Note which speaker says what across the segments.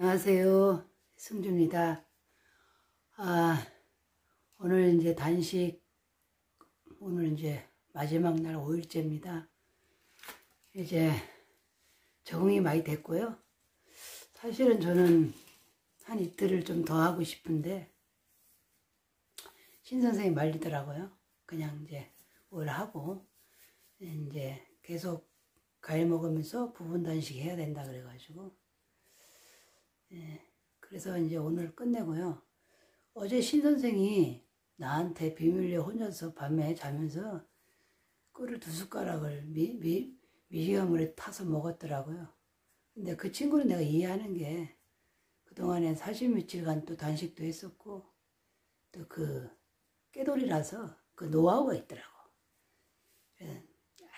Speaker 1: 안녕하세요. 승주입니다. 아, 오늘 이제 단식, 오늘 이제 마지막 날 5일째입니다. 이제 적응이 많이 됐고요. 사실은 저는 한 이틀을 좀 더 하고 싶은데, 신선생이 말리더라고요. 그냥 이제 뭘 하고, 이제 계속 과일 먹으면서 부분 단식 해야 된다 그래가지고, 예, 그래서 이제 오늘 끝내고요. 어제 신 선생이 나한테 비밀리에 혼자서 밤에 자면서 꿀을 두 숟가락을 미, 미, 미시간물에 타서 먹었더라고요. 근데 그 친구는 내가 이해하는 게 그동안에 40 며칠간 또 단식도 했었고 또 그 깨돌이라서 그 노하우가 있더라고.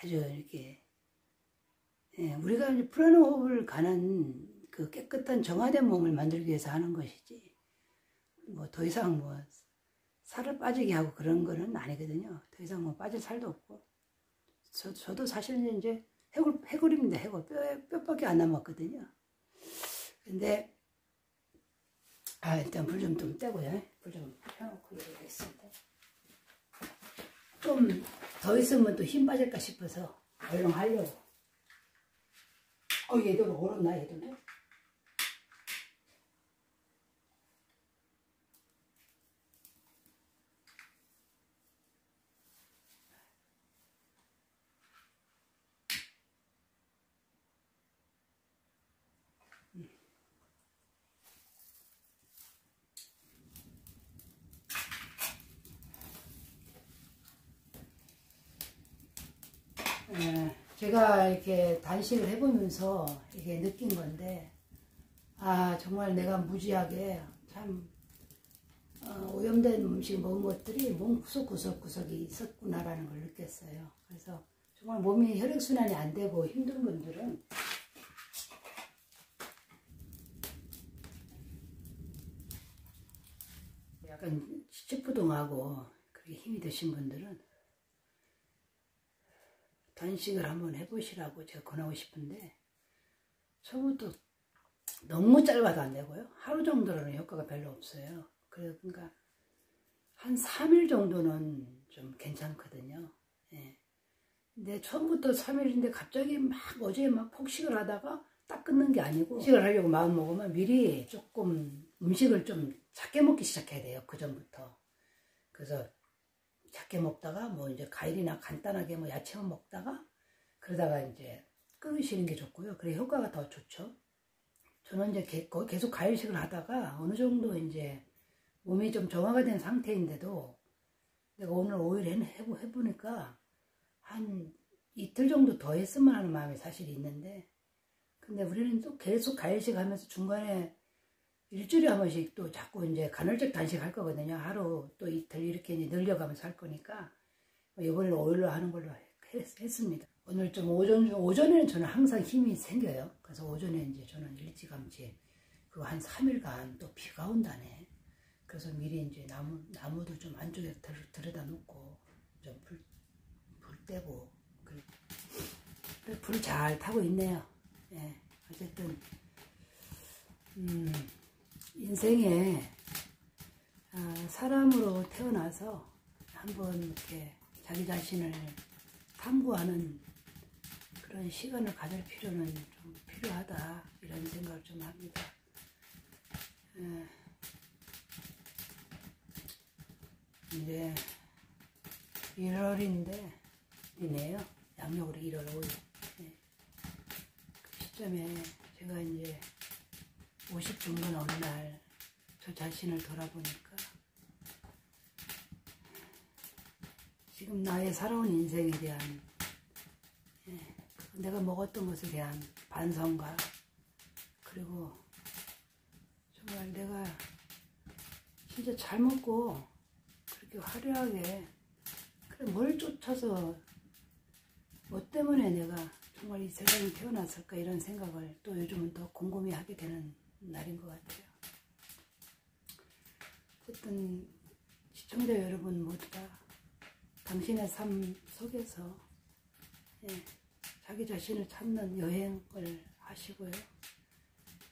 Speaker 1: 아주 이렇게 예, 우리가 이제 프라노 호흡을 가는 그 깨끗한 정화된 몸을 만들기 위해서 하는 것이지 뭐 더 이상 뭐 살을 빠지게 하고 그런 거는 아니거든요. 더 이상 뭐 빠질 살도 없고 저, 저도 사실은 이제 해골, 해골입니다. 해골 뼈, 뼈밖에 안 남았거든요. 근데 아 일단 불 좀 좀 떼고요. 불 좀 펴놓고 이러겠습니다. 좀 더 있으면 또 힘 빠질까 싶어서 얼른 하려고. 어 얘도 얼었나 얘들도? 예, 제가 이렇게 단식을 해보면서 이게 느낀 건데, 아, 정말 내가 무지하게 참, 어, 오염된 음식 먹은 것들이 몸 구석구석구석이 있었구나라는 걸 느꼈어요. 그래서 정말 몸이 혈액순환이 안 되고 힘든 분들은 약간 시추부동하고 그렇게 힘이 드신 분들은 단식을 한번 해보시라고 제가 권하고 싶은데 처음부터 너무 짧아도 안 되고요. 하루 정도로는 효과가 별로 없어요. 그러니까 한 3일 정도는 좀 괜찮거든요. 예. 근데 처음부터 3일인데 갑자기 막 어제 막 폭식을 하다가 딱 끊는 게 아니고 음식을 하려고 마음 먹으면 미리 조금 음식을 좀 작게 먹기 시작해야 돼요. 그 전부터. 그래서 작게 먹다가 뭐 이제 과일이나 간단하게 뭐 야채만 먹다가 그러다가 이제 끊으시는 게 좋고요. 그래 효과가 더 좋죠. 저는 이제 계속 과일식을 하다가 어느 정도 이제 몸이 좀 정화가 된 상태인데도 내가 오늘 5일 해보, 해보니까 한 이틀 정도 더 했으면 하는 마음이 사실 있는데 근데 우리는 또 계속 과일식 하면서 중간에 일주일에 한 번씩 또 자꾸 이제 간헐적 단식 할 거거든요. 하루 또 이틀 이렇게 이제 늘려가면서 할 거니까 이번에는 5일로 하는 걸로 했, 습니다 오늘 좀 오전, 오전에는 저는 항상 힘이 생겨요. 그래서 오전에 이제 저는 일찌감치 그거 한 3일간 또 비가 온다네. 그래서 미리 이제 나무, 나무도 좀 안쪽에 들, 들여다 놓고 좀 불, 불 떼고 불 잘 타고 있네요. 예, 어쨌든 음, 인생에 아, 사람으로 태어나서 한번 이렇게 자기 자신을 탐구하는 그런 시간을 가질 필요는 좀 필요하다 이런 생각을 좀 합니다. 에, 이제 1월인데 이네요. 양력으로 1월 5일. 네. 그 시점에 제가 이제 50 정도 어느 날 저 자신을 돌아보니까 지금 나의 살아온 인생에 대한 예, 내가 먹었던 것에 대한 반성과 그리고 정말 내가 진짜 잘 먹고 그렇게 화려하게 그래 뭘 쫓아서 뭐 때문에 내가 정말 이 세상에 태어났을까 이런 생각을 또 요즘은 더 곰곰이 하게 되는 날인 것 같아요. 어쨌든 시청자 여러분 모두가 당신의 삶 속에서 예, 자기 자신을 찾는 여행을 하시고요.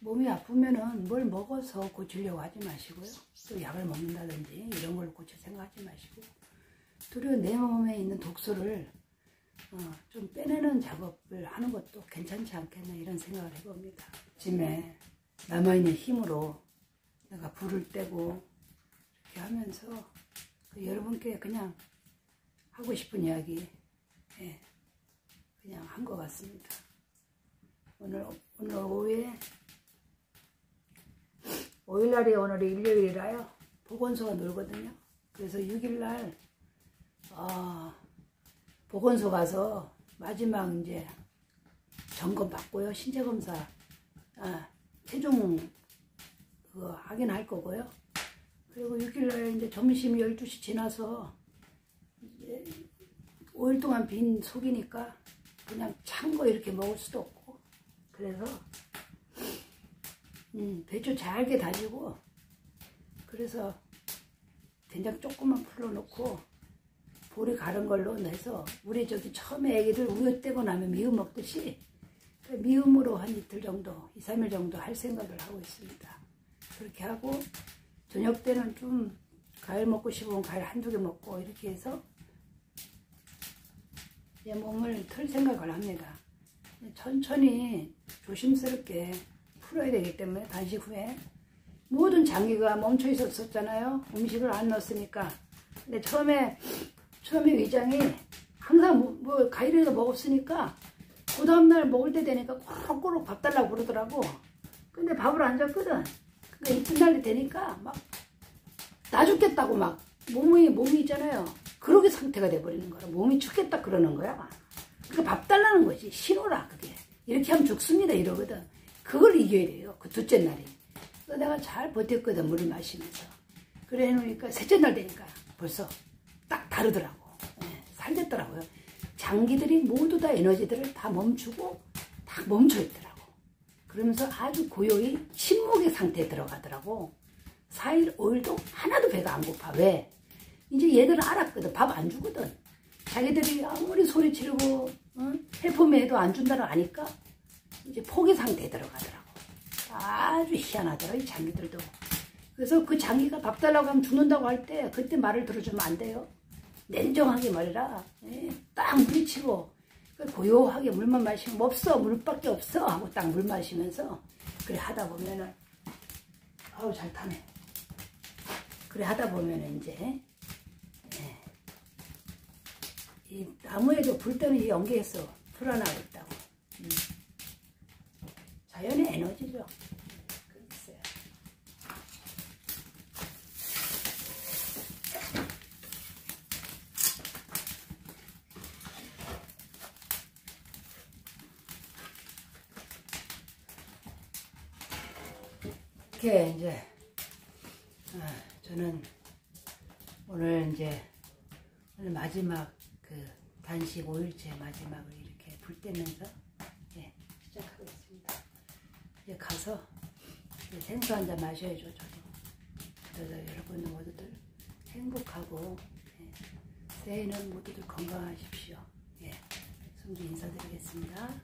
Speaker 1: 몸이 아프면은 뭘 먹어서 고치려고 하지 마시고요. 또 약을 먹는다든지 이런 걸 고칠 생각하지 마시고 도리어 내 몸에 있는 독소를 어, 좀 빼내는 작업을 하는 것도 괜찮지 않겠나 이런 생각을 해봅니다. 아침에 남아있는 힘으로 내가 불을 떼고 이렇게 하면서 그 여러분께 그냥 하고 싶은 이야기 예, 그냥 한 것 같습니다. 오늘 오늘 오후에 5일날이 오늘이 일요일이라요. 보건소가 놀거든요. 그래서 6일날 어, 보건소 가서 마지막 이제 점검 받고요. 신체 검사 아, 체중 그 확인할 거고요. 그리고 6일날 이제 점심 12시 지나서 이제 5일 동안 빈 속이니까 그냥 찬 거 이렇게 먹을 수도 없고 그래서 음, 배추 잘게 다지고 그래서 된장 조금만 풀어놓고 볼이 가른 걸로 내서 우리 저기 처음에 애기들 우유 떼고 나면 미음 먹듯이 그 미음으로 한 이틀 정도, 2, 3일 정도 할 생각을 하고 있습니다. 그렇게 하고 저녁 때는 좀 과일 먹고 싶으면 과일 한두 개 먹고 이렇게 해서 내 몸을 틀 생각을 합니다. 천천히 조심스럽게 풀어야 되기 때문에 단식 후에 모든 장기가 멈춰 있었잖아요. 음식을 안 넣었으니까. 근데 처음에 처음에 위장이 항상 뭐, 뭐 과일이라도 먹었으니까 그 다음날 먹을 때 되니까 꼬록꼬록 밥 달라고 그러더라고. 근데 밥을 안 줬거든. 그러니까 이튿날이 되니까 막 나 죽겠다고 막 몸이 몸이 있잖아요. 그러게 상태가 돼버리는 거야. 몸이 죽겠다 그러는 거야. 그러니까 밥 달라는 거지. 신호라 그게. 이렇게 하면 죽습니다 이러거든. 그걸 이겨야 돼요. 그 둘째 날이. 내가 잘 버텼거든 물을 마시면서. 그래 놓으니까 셋째 날 되니까 벌써 딱 다르더라고. 네, 살겠더라고요. 장기들이 모두 다 에너지들을 다 멈추고 다 멈춰 있더라고. 그러면서 아주 고요히 침묵의 상태에 들어가더라고. 4일, 5일도 하나도 배가 안 고파. 왜? 이제 얘들은 알았거든. 밥 안 주거든. 자기들이 아무리 소리 지르고 어? 해품에 해도 안 준다는 아니까 이제 포기 상태에 들어가더라고. 아주 희한하더라, 이 장기들도. 그래서 그 장기가 밥 달라고 하면 죽는다고 할 때 그때 말을 들어주면 안 돼요. 냉정하게 말이라. 예, 딱 물리치고 고요하게 물만 마시면 없어. 물밖에 없어. 하고 딱 물 마시면서 그래 하다 보면은 아우 잘 타네. 그래 하다 보면은 이제 예, 이 나무에도 불 때는 이 연기에서 불어나고 있다고 음. 자연의 에너지죠 이렇게 이제 아, 저는 오늘 이제 오늘 마지막 그 단식 5일째 마지막을 이렇게 불 떼면서 예, 시작하겠습니다. 이제 가서 이제 생수 한 잔 마셔야죠 저도. 그래서 여러분 모두들 행복하고 예, 새해는 모두들 건강하십시오. 예, 성주 인사드리겠습니다.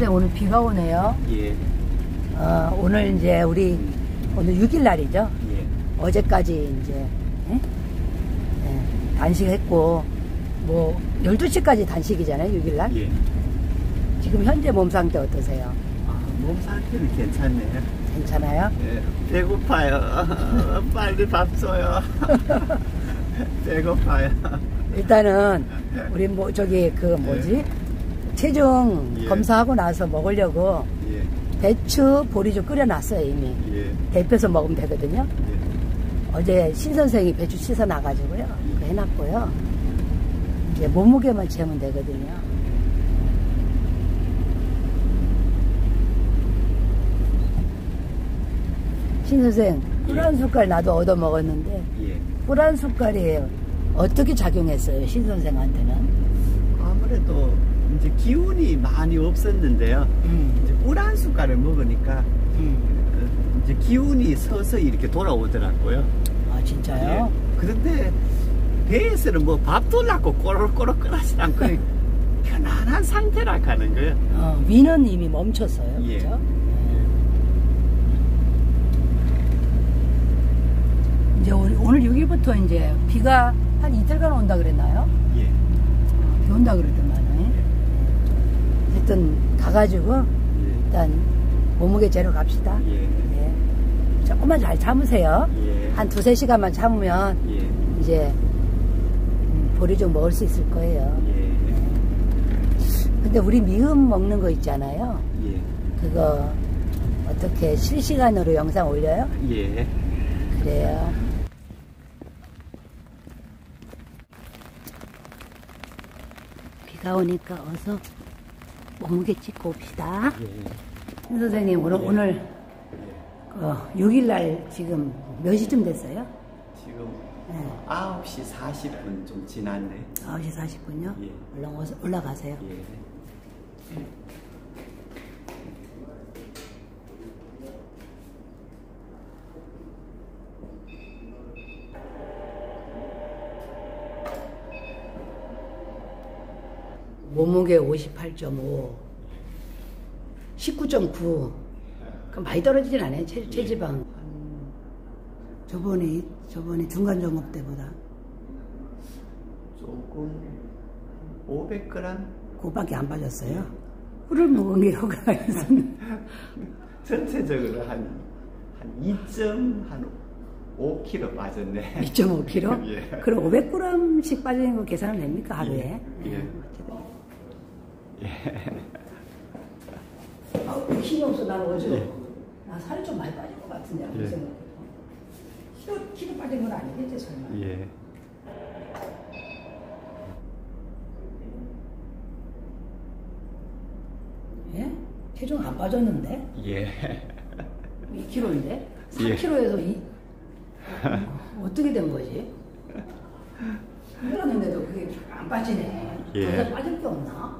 Speaker 1: 신선생 오늘 비가 오네요.
Speaker 2: 예.
Speaker 1: 어, 오늘 이제 우리 오늘 6일 날이죠.
Speaker 2: 예.
Speaker 1: 어제까지 이제 예? 예, 단식했고 뭐 12시까지 단식이잖아요. 6일 날.
Speaker 2: 예.
Speaker 1: 지금 현재 몸 상태 어떠세요?
Speaker 2: 아, 몸 상태는 괜찮네요.
Speaker 1: 괜찮아요?
Speaker 2: 예. 배고파요. 빨리 밥 줘요. 배고파요.
Speaker 1: 일단은 우리 뭐 저기 그 뭐지? 체중
Speaker 2: 예.
Speaker 1: 검사하고 나서 먹으려고
Speaker 2: 예.
Speaker 1: 배추 보리죽 끓여놨어요 이미
Speaker 2: 예.
Speaker 1: 데펴서 먹으면 되거든요
Speaker 2: 예.
Speaker 1: 어제 신 선생이 배추 씻어 놔가지고요 해놨고요 이제 몸무게만 재면 되거든요 신 선생 꿀한 숟갈 나도 얻어 먹었는데
Speaker 2: 예.
Speaker 1: 꿀한 숟갈이 어떻게 작용했어요 신 선생한테는
Speaker 2: 아무래도 이제 기운이 많이 없었는데요.
Speaker 1: 음,
Speaker 2: 이제 꿀 한 숟갈을 먹으니까
Speaker 1: 음.
Speaker 2: 이제 기운이 서서히 이렇게 돌아오더라고요.
Speaker 1: 아 진짜요?
Speaker 2: 예. 그런데 배에서는 뭐 밥도 낳고 꼬르꼬르 끓하지 않고 편안한 상태라 가는 거예요.
Speaker 1: 어, 위는 이미 멈췄어요.
Speaker 2: 예.
Speaker 1: 그죠? 예. 이제 오늘, 오늘 6일부터 이제 비가 한 이틀간 온다 그랬나요?
Speaker 2: 예.
Speaker 1: 비 온다 그러더만 은. 어쨌든 가가지고
Speaker 2: 예.
Speaker 1: 일단 몸무게 재러 갑시다.
Speaker 2: 예.
Speaker 1: 예. 조금만 잘 참으세요.
Speaker 2: 예.
Speaker 1: 한 두세 시간만 참으면
Speaker 2: 예.
Speaker 1: 이제 음, 보리 좀 먹을 수 있을 거예요.
Speaker 2: 예.
Speaker 1: 근데 우리 미음 먹는 거 있잖아요.
Speaker 2: 예.
Speaker 1: 그거 어떻게 실시간으로 영상 올려요?
Speaker 2: 예.
Speaker 1: 그래요. 비가 오니까 어서 몸무게 찍고 옵시다.
Speaker 2: 예.
Speaker 1: 신 선생님 오늘 오늘 어, 6일날 지금 몇 시쯤 됐어요?
Speaker 2: 지금
Speaker 1: 네.
Speaker 2: 9시 40분 좀 지났네.
Speaker 1: 9시 40분요?
Speaker 2: 예.
Speaker 1: 얼른 올라가세요.
Speaker 2: 예.
Speaker 1: 몸무게 58.5, 19.9. 그 많이 떨어지진 않아요. 체, 체지방. 저번에 저번에 중간 점업 때보다
Speaker 2: 조금 500g
Speaker 1: 그거밖에 안 빠졌어요. 꿀을 먹은 게 효과가 있었는데.
Speaker 2: 전체적으로 한, 한 2.5kg 빠졌네.
Speaker 1: 2.5kg?
Speaker 2: 예.
Speaker 1: 그럼 500g씩 빠지는 거 계산을 됩니까, 하루에?
Speaker 2: 예.
Speaker 1: 어 쨌든. 아, 왜 힘이 없어, 나는 어제.
Speaker 2: 예.
Speaker 1: 나 살이 좀 많이 빠진 것 같은데, 아무
Speaker 2: 예.
Speaker 1: 생각해도. 키로, 키로 빠진 건 아니겠지, 설마.
Speaker 2: 예.
Speaker 1: 예? 체중 안 빠졌는데?
Speaker 2: 예.
Speaker 1: 2kg인데?
Speaker 2: 예.
Speaker 1: 4kg에서 이, 어, 어떻게 된 거지? 힘들었는데도 그게 안 빠지네.
Speaker 2: 예.
Speaker 1: 더 빠질 게 없나?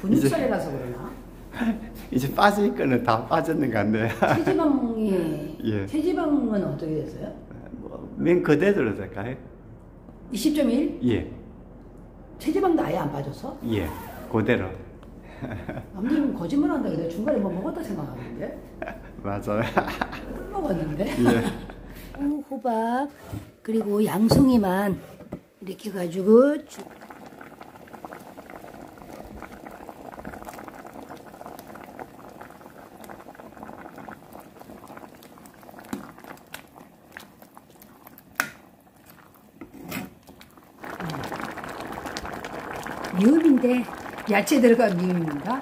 Speaker 1: 다 근육살이라서 그러나?
Speaker 2: 이제 빠질 거는 다 빠졌는 것 같네.
Speaker 1: 체지방이,
Speaker 2: 예.
Speaker 1: 체지방은 어떻게 됐어요?
Speaker 2: 뭐, 맨 그대로 될까요?
Speaker 1: 20.1?
Speaker 2: 예.
Speaker 1: 체지방도 아예 안 빠졌어?
Speaker 2: 예. 그대로.
Speaker 1: 남들은 거짓말 한다 그래. 중간에 뭐 먹었다 생각하는데?
Speaker 2: 맞아요.
Speaker 1: 꿀 먹었는데?
Speaker 2: 예.
Speaker 1: 어, 호박, 그리고 양송이만 이렇게 가지고 쭉. 미음인데 야채 들어간 미음인가?